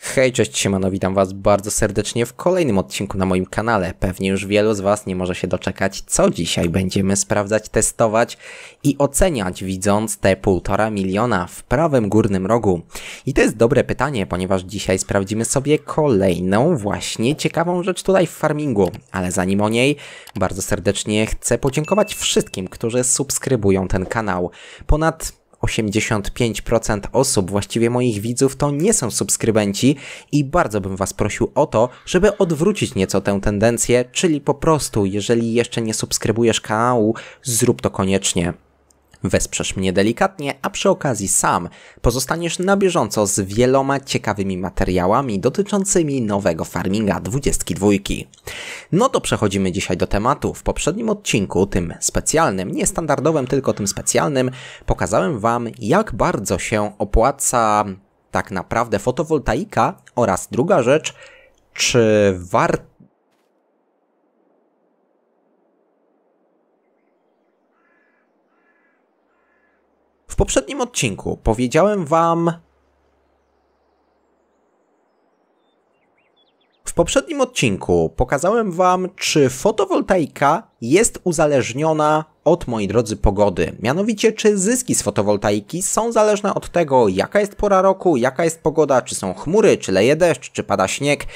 Hej, cześć, siemano, witam was bardzo serdecznie w kolejnym odcinku na moim kanale. Pewnie już wielu z was nie może się doczekać, co dzisiaj będziemy sprawdzać, testować i oceniać, widząc te półtora miliona w prawym górnym rogu. I to jest dobre pytanie, ponieważ dzisiaj sprawdzimy sobie kolejną właśnie ciekawą rzecz tutaj w farmingu. Ale zanim o niej, bardzo serdecznie chcę podziękować wszystkim, którzy subskrybują ten kanał. Ponad 85% osób, właściwie moich widzów, to nie są subskrybenci i bardzo bym Was prosił o to, żeby odwrócić nieco tę tendencję, czyli po prostu, jeżeli jeszcze nie subskrybujesz kanału, zrób to koniecznie. Wesprzesz mnie delikatnie, a przy okazji sam pozostaniesz na bieżąco z wieloma ciekawymi materiałami dotyczącymi nowego farminga 22. No to przechodzimy dzisiaj do tematu. W poprzednim odcinku, tym specjalnym, nie standardowym, tylko tym specjalnym, pokazałem Wam, jak bardzo się opłaca tak naprawdę fotowoltaika oraz druga rzecz, czy warto poprzednim odcinku powiedziałem Wam. W poprzednim odcinku pokazałem Wam, czy fotowoltaika jest uzależniona od, moi drodzy, pogody. Mianowicie, czy zyski z fotowoltaiki są zależne od tego, jaka jest pora roku, jaka jest pogoda, czy są chmury, czy leje deszcz, czy pada śnieg.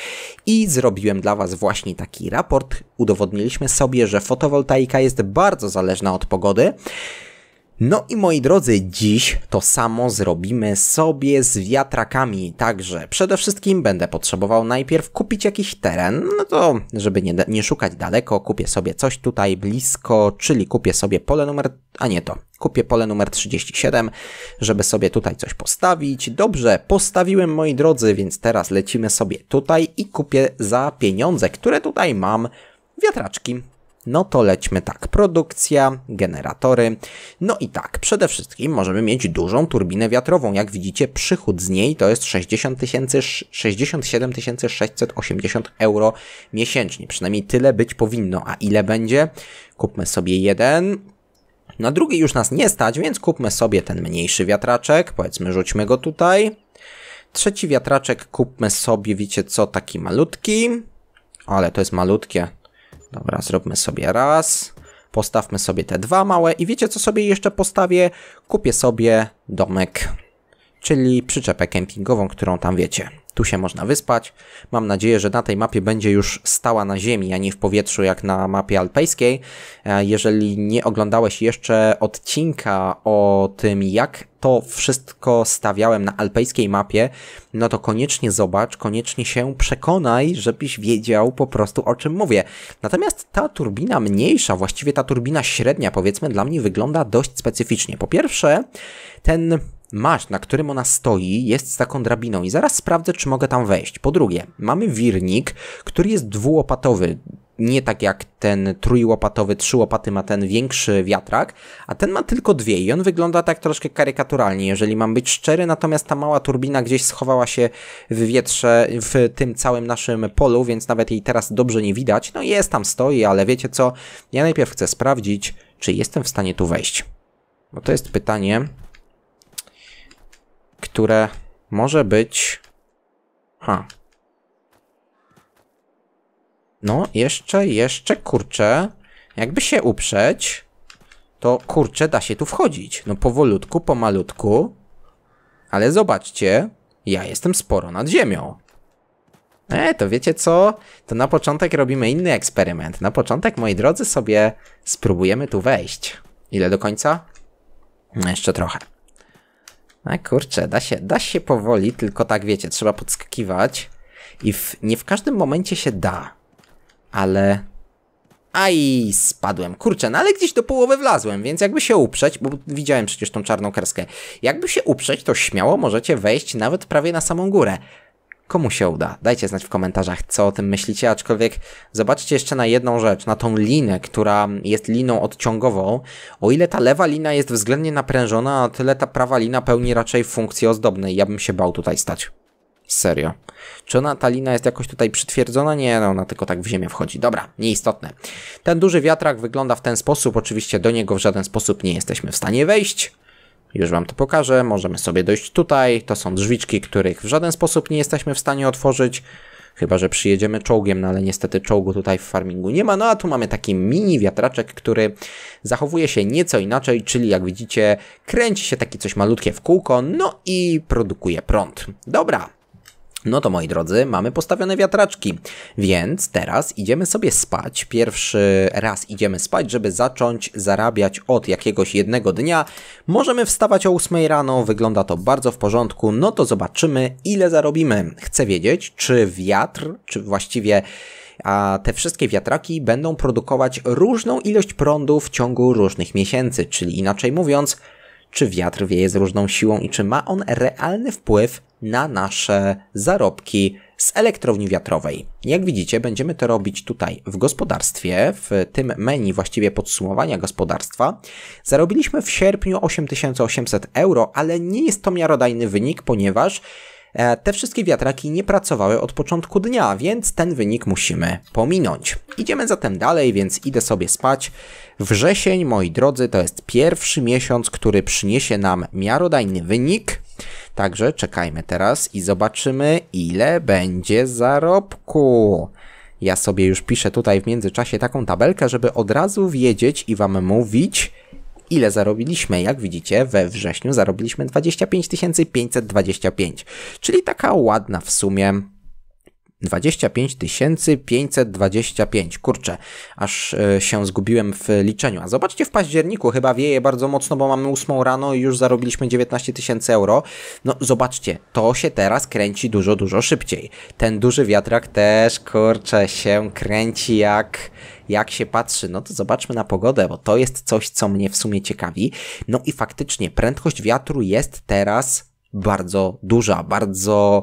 I zrobiłem dla Was właśnie taki raport. Udowodniliśmy sobie, że fotowoltaika jest bardzo zależna od pogody. No i moi drodzy, dziś to samo zrobimy sobie z wiatrakami. Także przede wszystkim będę potrzebował najpierw kupić jakiś teren. No to, żeby nie, nie szukać daleko, kupię sobie coś tutaj blisko, czyli kupię sobie pole numer. A nie to. Kupię pole numer 37, żeby sobie tutaj coś postawić. Dobrze, postawiłem moi drodzy, więc teraz lecimy sobie tutaj i kupię za pieniądze, które tutaj mam wiatraczki. No to lećmy tak, produkcja, generatory. No i tak, przede wszystkim możemy mieć dużą turbinę wiatrową. Jak widzicie, przychód z niej to jest 60 67 680 euro miesięcznie. Przynajmniej tyle być powinno. A ile będzie? Kupmy sobie jeden. Na drugi już nas nie stać, więc kupmy sobie ten mniejszy wiatraczek. Powiedzmy, rzućmy go tutaj. Trzeci wiatraczek kupmy sobie, wiecie co, taki malutki. Ale to jest malutkie. Dobra, zróbmy sobie raz. Postawmy sobie te dwa małe i wiecie co sobie jeszcze postawię? Kupię sobie domek, czyli przyczepę kempingową, którą tam wiecie. Tu się można wyspać. Mam nadzieję, że na tej mapie będzie już stała na ziemi, a nie w powietrzu jak na mapie alpejskiej. E, jeżeli nie oglądałeś jeszcze odcinka o tym, jak to wszystko stawiałem na alpejskiej mapie, no to koniecznie zobacz, koniecznie się przekonaj, żebyś wiedział po prostu o czym mówię. Natomiast ta turbina mniejsza, właściwie ta turbina średnia, powiedzmy, dla mnie wygląda dość specyficznie. Po pierwsze, ten Masz, na którym ona stoi, jest z taką drabiną i zaraz sprawdzę, czy mogę tam wejść. Po drugie, mamy wirnik, który jest dwułopatowy. Nie tak jak ten trójłopatowy, trzy łopaty ma ten większy wiatrak, a ten ma tylko dwie i on wygląda tak troszkę karykaturalnie, jeżeli mam być szczery, natomiast ta mała turbina gdzieś schowała się w wietrze w tym całym naszym polu, więc nawet jej teraz dobrze nie widać. No jest tam, stoi, ale wiecie co? Ja najpierw chcę sprawdzić, czy jestem w stanie tu wejść. Bo to jest pytanie, które może być... Ha. No, jeszcze, jeszcze, kurczę, jakby się uprzeć, to kurczę, da się tu wchodzić. No powolutku, pomalutku, ale zobaczcie, ja jestem sporo nad ziemią. E, to wiecie co? To na początek robimy inny eksperyment. Na początek, moi drodzy, sobie spróbujemy tu wejść. Ile do końca? Jeszcze trochę. A kurczę, da się, da się powoli, tylko tak wiecie, trzeba podskakiwać i w, nie w każdym momencie się da, ale... Aj, spadłem. Kurczę, no ale gdzieś do połowy wlazłem, więc jakby się uprzeć, bo widziałem przecież tą czarną kreskę, jakby się uprzeć, to śmiało możecie wejść nawet prawie na samą górę. Komu się uda? Dajcie znać w komentarzach, co o tym myślicie, aczkolwiek zobaczcie jeszcze na jedną rzecz, na tą linę, która jest liną odciągową. O ile ta lewa lina jest względnie naprężona, o tyle ta prawa lina pełni raczej funkcję ozdobnej. Ja bym się bał tutaj stać. Serio. Czy ona, ta lina jest jakoś tutaj przytwierdzona? Nie, no ona tylko tak w ziemię wchodzi. Dobra, nieistotne. Ten duży wiatrak wygląda w ten sposób. Oczywiście do niego w żaden sposób nie jesteśmy w stanie wejść. Już Wam to pokażę. Możemy sobie dojść tutaj. To są drzwiczki, których w żaden sposób nie jesteśmy w stanie otworzyć. Chyba, że przyjedziemy czołgiem, no ale niestety czołgu tutaj w farmingu nie ma. No a tu mamy taki mini wiatraczek, który zachowuje się nieco inaczej, czyli jak widzicie, kręci się taki coś malutkie w kółko, no i produkuje prąd. Dobra, no to moi drodzy, mamy postawione wiatraczki, więc teraz idziemy sobie spać. Pierwszy raz idziemy spać, żeby zacząć zarabiać od jakiegoś jednego dnia. Możemy wstawać o 8 rano, wygląda to bardzo w porządku. No to zobaczymy, ile zarobimy. Chcę wiedzieć, czy wiatr, czy właściwie a te wszystkie wiatraki będą produkować różną ilość prądu w ciągu różnych miesięcy, czyli inaczej mówiąc, czy wiatr wieje z różną siłą i czy ma on realny wpływ na nasze zarobki z elektrowni wiatrowej. Jak widzicie, będziemy to robić tutaj w gospodarstwie, w tym menu właściwie podsumowania gospodarstwa. Zarobiliśmy w sierpniu 8800 euro, ale nie jest to miarodajny wynik, ponieważ te wszystkie wiatraki nie pracowały od początku dnia, więc ten wynik musimy pominąć. Idziemy zatem dalej, więc idę sobie spać. Wrzesień, moi drodzy, to jest pierwszy miesiąc, który przyniesie nam miarodajny wynik. Także czekajmy teraz i zobaczymy, ile będzie zarobku. Ja sobie już piszę tutaj w międzyczasie taką tabelkę, żeby od razu wiedzieć i Wam mówić, ile zarobiliśmy. Jak widzicie, we wrześniu zarobiliśmy 25 525, czyli taka ładna w sumie 25 525. Kurczę, aż e, się zgubiłem w liczeniu. A zobaczcie, w październiku chyba wieje bardzo mocno, bo mamy 8 rano i już zarobiliśmy 19 tysięcy euro. No zobaczcie, to się teraz kręci dużo, dużo szybciej. Ten duży wiatrak też, kurczę, się kręci jak jak się patrzy, no to zobaczmy na pogodę, bo to jest coś, co mnie w sumie ciekawi. No i faktycznie prędkość wiatru jest teraz bardzo duża, bardzo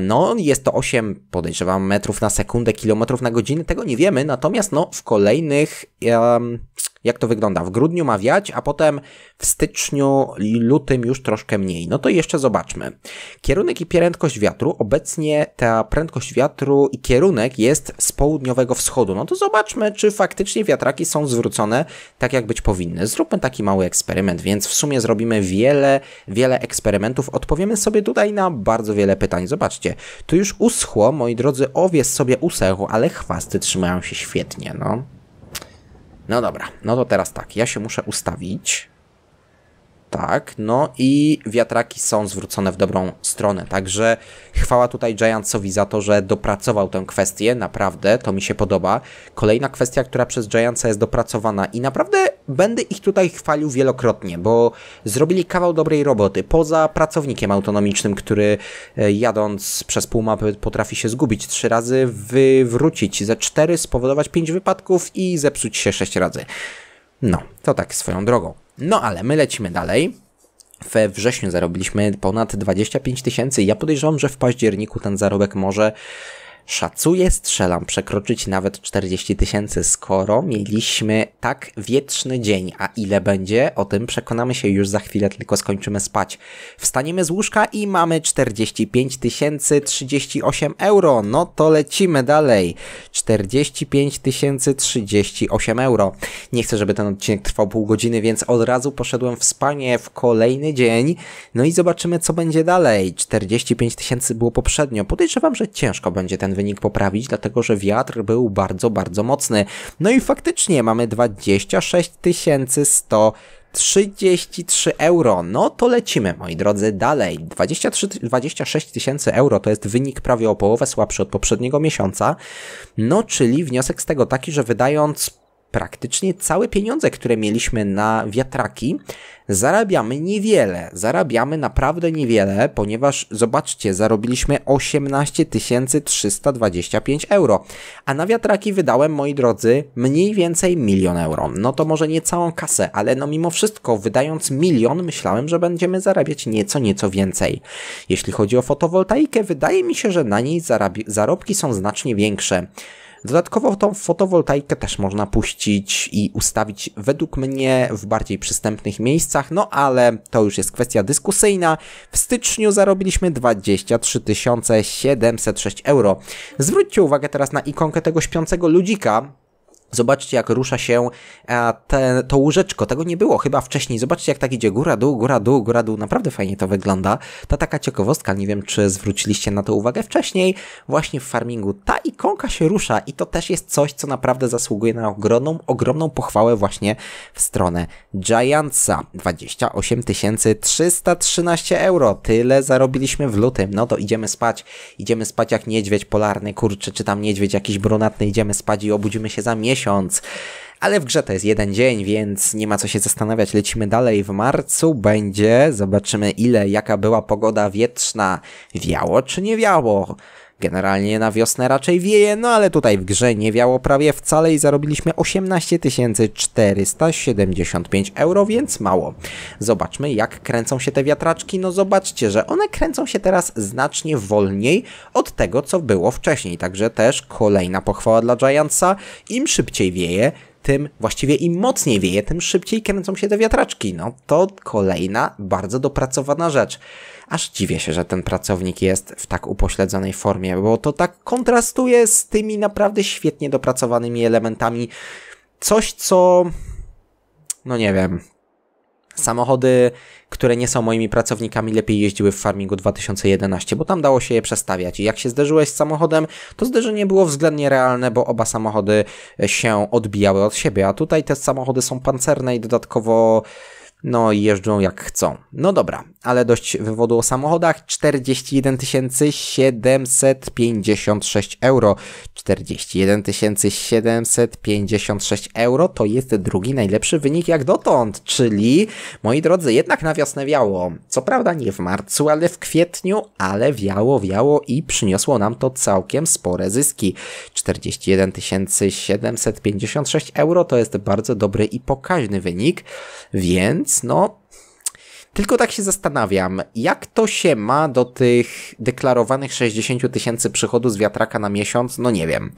no, jest to 8, podejrzewam, metrów na sekundę, kilometrów na godzinę, tego nie wiemy, natomiast no, w kolejnych um, jak to wygląda. W grudniu ma wiać, a potem w styczniu, lutym już troszkę mniej. No to jeszcze zobaczmy. Kierunek i prędkość wiatru. Obecnie ta prędkość wiatru i kierunek jest z południowego wschodu. No to zobaczmy, czy faktycznie wiatraki są zwrócone tak, jak być powinny. Zróbmy taki mały eksperyment, więc w sumie zrobimy wiele, wiele eksperymentów. Odpowiemy sobie tutaj na bardzo wiele pytań. Zobaczcie, tu już uschło, moi drodzy, owies sobie usechł, ale chwasty trzymają się świetnie, no. No dobra, no to teraz tak, ja się muszę ustawić. Tak, no i wiatraki są zwrócone w dobrą stronę, także chwała tutaj Giantsowi za to, że dopracował tę kwestię, naprawdę, to mi się podoba. Kolejna kwestia, która przez Giantsa jest dopracowana i naprawdę będę ich tutaj chwalił wielokrotnie, bo zrobili kawał dobrej roboty, poza pracownikiem autonomicznym, który e, jadąc przez pół mapy potrafi się zgubić trzy razy, wywrócić ze cztery, spowodować pięć wypadków i zepsuć się sześć razy. No, to tak swoją drogą. No ale my lecimy dalej. We wrześniu zarobiliśmy ponad 25 tysięcy. Ja podejrzewam, że w październiku ten zarobek może Szacuję, strzelam, przekroczyć nawet 40 tysięcy, skoro mieliśmy tak wietrzny dzień. A ile będzie? O tym przekonamy się już za chwilę, tylko skończymy spać. Wstaniemy z łóżka i mamy 45 tysięcy 38 euro. No to lecimy dalej. 45 tysięcy 38 euro. Nie chcę, żeby ten odcinek trwał pół godziny, więc od razu poszedłem w spanie w kolejny dzień. No i zobaczymy, co będzie dalej. 45 tysięcy było poprzednio. Podejrzewam, że ciężko będzie ten wynik poprawić, dlatego że wiatr był bardzo, bardzo mocny. No i faktycznie mamy 26 100 33 euro. No to lecimy, moi drodzy, dalej. 23, 26 tysięcy euro to jest wynik prawie o połowę słabszy od poprzedniego miesiąca. No, czyli wniosek z tego taki, że wydając praktycznie całe pieniądze, które mieliśmy na wiatraki, zarabiamy niewiele. Zarabiamy naprawdę niewiele, ponieważ zobaczcie, zarobiliśmy 18 325 euro, a na wiatraki wydałem, moi drodzy, mniej więcej milion euro. No to może nie całą kasę, ale no mimo wszystko, wydając milion, myślałem, że będziemy zarabiać nieco, nieco więcej. Jeśli chodzi o fotowoltaikę, wydaje mi się, że na niej zarobki są znacznie większe. Dodatkowo tą fotowoltaikę też można puścić i ustawić według mnie w bardziej przystępnych miejscach, no ale to już jest kwestia dyskusyjna. W styczniu zarobiliśmy 23 706 euro. Zwróćcie uwagę teraz na ikonkę tego śpiącego ludzika, Zobaczcie, jak rusza się te, to łóżeczko. Tego nie było chyba wcześniej. Zobaczcie, jak tak idzie góra, dół, góra, dół, góra, dół. Naprawdę fajnie to wygląda. To taka ciekawostka. Nie wiem, czy zwróciliście na to uwagę wcześniej. Właśnie w farmingu ta ikonka się rusza i to też jest coś, co naprawdę zasługuje na ogromną, ogromną pochwałę właśnie w stronę Giantsa. 28 313 euro. Tyle zarobiliśmy w lutym. No to idziemy spać. Idziemy spać jak niedźwiedź polarny, kurczę, czy tam niedźwiedź jakiś brunatny. Idziemy spać i obudzimy się za miesiąc miesiąc. Ale w grze to jest jeden dzień, więc nie ma co się zastanawiać. Lecimy dalej. W marcu będzie, zobaczymy ile, jaka była pogoda wietrzna. Wiało czy nie wiało? Generalnie na wiosnę raczej wieje, no ale tutaj w grze nie wiało prawie wcale i zarobiliśmy 18 475 euro, więc mało. Zobaczmy jak kręcą się te wiatraczki. No zobaczcie, że one kręcą się teraz znacznie wolniej od tego, co było wcześniej. Także też kolejna pochwała dla Giantsa. Im szybciej wieje, tym właściwie im mocniej wieje, tym szybciej kręcą się te wiatraczki. No to kolejna bardzo dopracowana rzecz. Aż dziwię się, że ten pracownik jest w tak upośledzonej formie, bo to tak kontrastuje z tymi naprawdę świetnie dopracowanymi elementami. Coś, co. No nie wiem. Samochody, które nie są moimi pracownikami, lepiej jeździły w Farmingu 2011, bo tam dało się je przestawiać. I jak się zderzyłeś z samochodem, to zderzenie było względnie realne, bo oba samochody się odbijały od siebie. A tutaj te samochody są pancerne i dodatkowo no jeżdżą jak chcą. No dobra, ale dość wywodu o samochodach. 41 756 euro. 41 756 euro to jest drugi najlepszy wynik jak dotąd, czyli, moi drodzy, jednak na wiosnę wiało. Co prawda nie w marcu, ale w kwietniu, ale wiało, wiało i przyniosło nam to całkiem spore zyski. 41 756 euro to jest bardzo dobry i pokaźny wynik, więc no, tylko tak się zastanawiam, jak to się ma do tych deklarowanych 60 tysięcy przychodu z wiatraka na miesiąc? No nie wiem.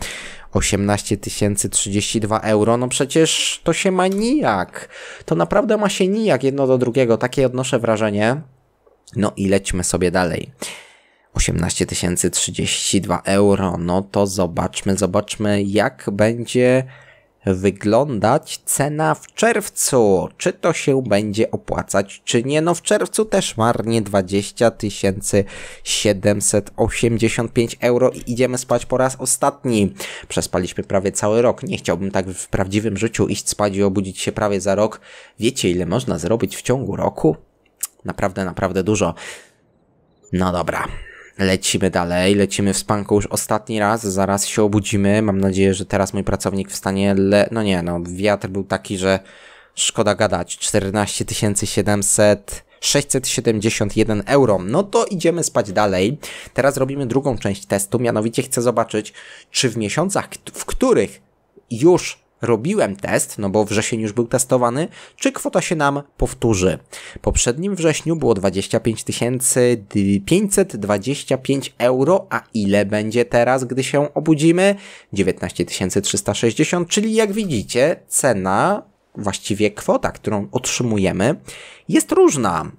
18 tysięcy 32 euro, no przecież to się ma nijak. To naprawdę ma się nijak jedno do drugiego, takie odnoszę wrażenie. No i lećmy sobie dalej. 18 tysięcy 32 euro, no to zobaczmy, zobaczmy jak będzie wyglądać cena w czerwcu. Czy to się będzie opłacać, czy nie? No w czerwcu też marnie 20 785 euro i idziemy spać po raz ostatni. Przespaliśmy prawie cały rok. Nie chciałbym tak w prawdziwym życiu iść spać i obudzić się prawie za rok. Wiecie ile można zrobić w ciągu roku? Naprawdę, naprawdę dużo. No dobra. Lecimy dalej, lecimy w spanku już ostatni raz, zaraz się obudzimy. Mam nadzieję, że teraz mój pracownik wstanie. Le... No nie, no, wiatr był taki, że szkoda gadać. 14 700. 671 euro. No to idziemy spać dalej. Teraz robimy drugą część testu, mianowicie chcę zobaczyć, czy w miesiącach, w których już robiłem test, no bo wrzesień już był testowany, czy kwota się nam powtórzy. Poprzednim wrześniu było 25 525 euro, a ile będzie teraz, gdy się obudzimy? 19 360, czyli jak widzicie, cena, właściwie kwota, którą otrzymujemy, jest różna.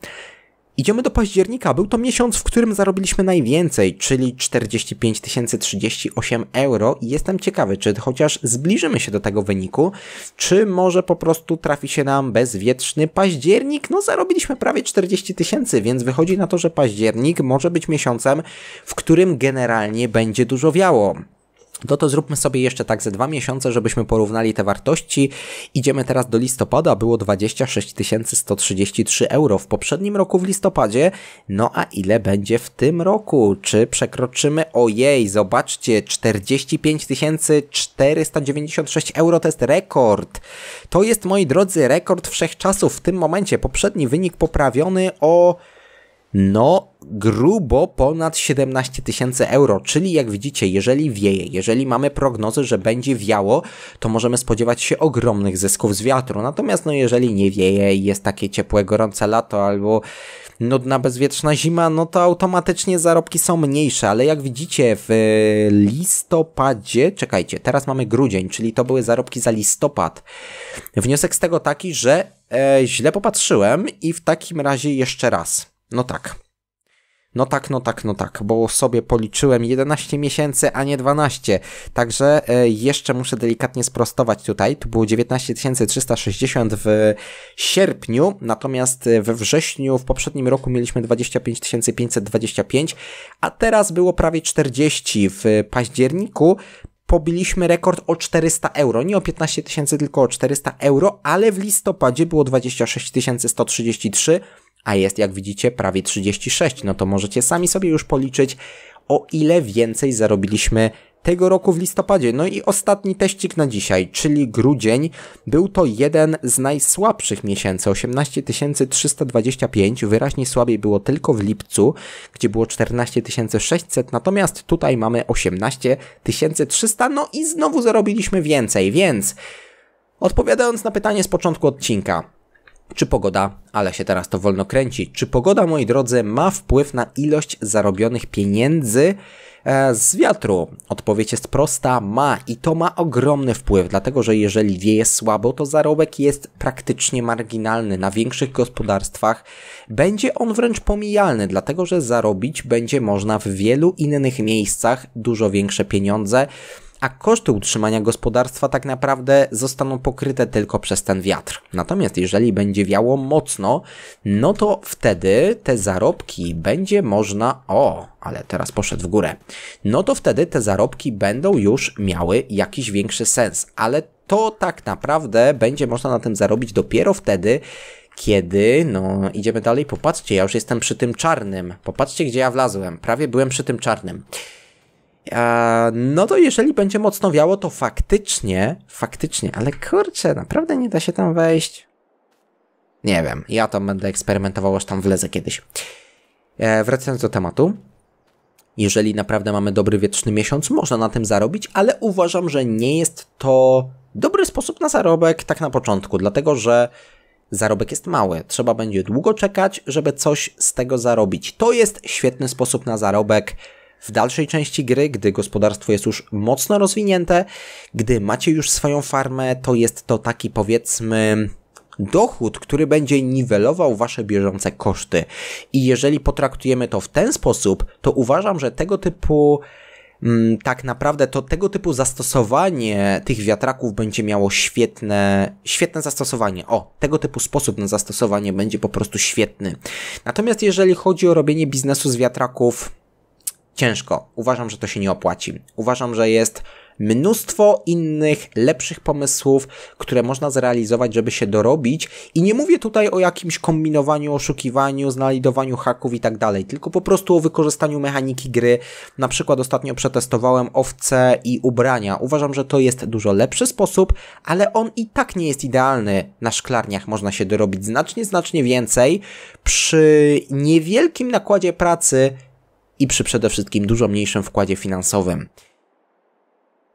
Idziemy do października. Był to miesiąc, w którym zarobiliśmy najwięcej, czyli 45 038 euro i jestem ciekawy, czy chociaż zbliżymy się do tego wyniku, czy może po prostu trafi się nam bezwietrzny październik. No zarobiliśmy prawie 40 tysięcy, więc wychodzi na to, że październik może być miesiącem, w którym generalnie będzie dużo wiało. No to zróbmy sobie jeszcze tak ze dwa miesiące, żebyśmy porównali te wartości. Idziemy teraz do listopada, było 26 133 euro w poprzednim roku w listopadzie. No a ile będzie w tym roku? Czy przekroczymy? Ojej, zobaczcie, 45 496 euro to jest rekord. To jest, moi drodzy, rekord wszechczasów w tym momencie. Poprzedni wynik poprawiony o no grubo ponad 17 tysięcy euro, czyli jak widzicie, jeżeli wieje, jeżeli mamy prognozy, że będzie wiało, to możemy spodziewać się ogromnych zysków z wiatru. Natomiast no jeżeli nie wieje i jest takie ciepłe, gorące lato albo nudna, bezwietrzna zima, no to automatycznie zarobki są mniejsze, ale jak widzicie w listopadzie, czekajcie, teraz mamy grudzień, czyli to były zarobki za listopad. Wniosek z tego taki, że e, źle popatrzyłem i w takim razie jeszcze raz. No tak. No tak, no tak, no tak, bo sobie policzyłem 11 miesięcy, a nie 12. Także e, jeszcze muszę delikatnie sprostować tutaj. Tu było 19 360 w sierpniu, natomiast we wrześniu w poprzednim roku mieliśmy 25 525, a teraz było prawie 40 w październiku pobiliśmy rekord o 400 euro. Nie o 15 tysięcy, tylko o 400 euro, ale w listopadzie było 26 133, a jest, jak widzicie, prawie 36. No to możecie sami sobie już policzyć, o ile więcej zarobiliśmy tego roku w listopadzie. No i ostatni teścik na dzisiaj, czyli grudzień, był to jeden z najsłabszych miesięcy, 18 325, wyraźnie słabiej było tylko w lipcu, gdzie było 14 600, natomiast tutaj mamy 18 300, no i znowu zarobiliśmy więcej, więc odpowiadając na pytanie z początku odcinka, czy pogoda, ale się teraz to wolno kręci, czy pogoda, moi drodzy, ma wpływ na ilość zarobionych pieniędzy? E, z wiatru? Odpowiedź jest prosta, ma. I to ma ogromny wpływ, dlatego że jeżeli wieje słabo, to zarobek jest praktycznie marginalny. Na większych gospodarstwach będzie on wręcz pomijalny, dlatego że zarobić będzie można w wielu innych miejscach. Dużo większe pieniądze a koszty utrzymania gospodarstwa tak naprawdę zostaną pokryte tylko przez ten wiatr. Natomiast jeżeli będzie wiało mocno, no to wtedy te zarobki będzie można. O, ale teraz poszedł w górę. No to wtedy te zarobki będą już miały jakiś większy sens, ale to tak naprawdę będzie można na tym zarobić dopiero wtedy, kiedy, no idziemy dalej, popatrzcie, ja już jestem przy tym czarnym. Popatrzcie, gdzie ja wlazłem. Prawie byłem przy tym czarnym. No to jeżeli będzie mocno wiało, to faktycznie, faktycznie, ale kurczę, naprawdę nie da się tam wejść. Nie wiem, ja tam będę eksperymentował, aż tam wlezę kiedyś. E, wracając do tematu. Jeżeli naprawdę mamy dobry wietrzny miesiąc, można na tym zarobić, ale uważam, że nie jest to dobry sposób na zarobek tak na początku, dlatego że zarobek jest mały. Trzeba będzie długo czekać, żeby coś z tego zarobić. To jest świetny sposób na zarobek w dalszej części gry, gdy gospodarstwo jest już mocno rozwinięte, gdy macie już swoją farmę, to jest to taki powiedzmy dochód, który będzie niwelował wasze bieżące koszty. I jeżeli potraktujemy to w ten sposób, to uważam, że tego typu mm, tak naprawdę to tego typu zastosowanie tych wiatraków będzie miało świetne, świetne zastosowanie. O, tego typu sposób na zastosowanie będzie po prostu świetny. Natomiast jeżeli chodzi o robienie biznesu z wiatraków, ciężko. Uważam, że to się nie opłaci. Uważam, że jest mnóstwo innych, lepszych pomysłów, które można zrealizować, żeby się dorobić. I nie mówię tutaj o jakimś kombinowaniu, oszukiwaniu, znajdowaniu haków i tak dalej, tylko po prostu o wykorzystaniu mechaniki gry. Na przykład ostatnio przetestowałem owce i ubrania. Uważam, że to jest dużo lepszy sposób, ale on i tak nie jest idealny. Na szklarniach można się dorobić znacznie, znacznie więcej przy niewielkim nakładzie pracy i przy przede wszystkim dużo mniejszym wkładzie finansowym.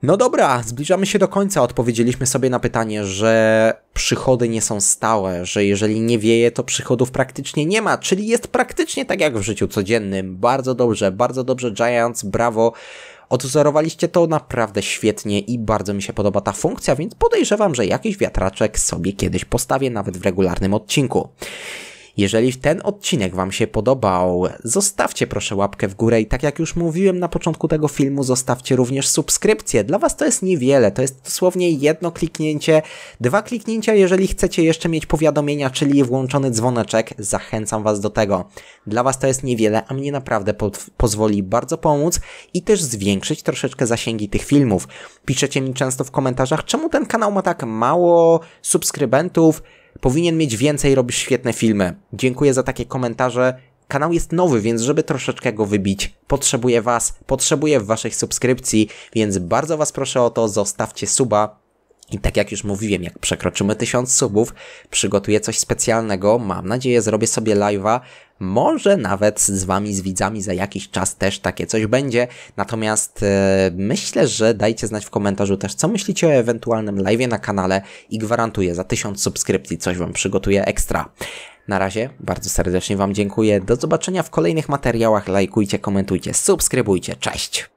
No dobra, zbliżamy się do końca. Odpowiedzieliśmy sobie na pytanie, że przychody nie są stałe, że jeżeli nie wieje, to przychodów praktycznie nie ma, czyli jest praktycznie tak jak w życiu codziennym. Bardzo dobrze, bardzo dobrze, Giants, brawo. Odwzorowaliście to naprawdę świetnie i bardzo mi się podoba ta funkcja, więc podejrzewam, że jakiś wiatraczek sobie kiedyś postawię nawet w regularnym odcinku. Jeżeli ten odcinek Wam się podobał, zostawcie proszę łapkę w górę i tak jak już mówiłem na początku tego filmu, zostawcie również subskrypcję. Dla Was to jest niewiele, to jest dosłownie jedno kliknięcie, dwa kliknięcia, jeżeli chcecie jeszcze mieć powiadomienia, czyli włączony dzwoneczek, zachęcam Was do tego. Dla Was to jest niewiele, a mnie naprawdę po pozwoli bardzo pomóc i też zwiększyć troszeczkę zasięgi tych filmów. Piszecie mi często w komentarzach, czemu ten kanał ma tak mało subskrybentów, Powinien mieć więcej, robisz świetne filmy. Dziękuję za takie komentarze. Kanał jest nowy, więc żeby troszeczkę go wybić, potrzebuję Was, potrzebuję Waszych subskrypcji, więc bardzo Was proszę o to, zostawcie suba, i tak jak już mówiłem, jak przekroczymy tysiąc subów, przygotuję coś specjalnego. Mam nadzieję, zrobię sobie live'a. Może nawet z wami, z widzami za jakiś czas też takie coś będzie. Natomiast e, myślę, że dajcie znać w komentarzu też, co myślicie o ewentualnym live'ie na kanale i gwarantuję, za tysiąc subskrypcji coś wam przygotuję ekstra. Na razie bardzo serdecznie wam dziękuję. Do zobaczenia w kolejnych materiałach. Lajkujcie, komentujcie, subskrybujcie. Cześć!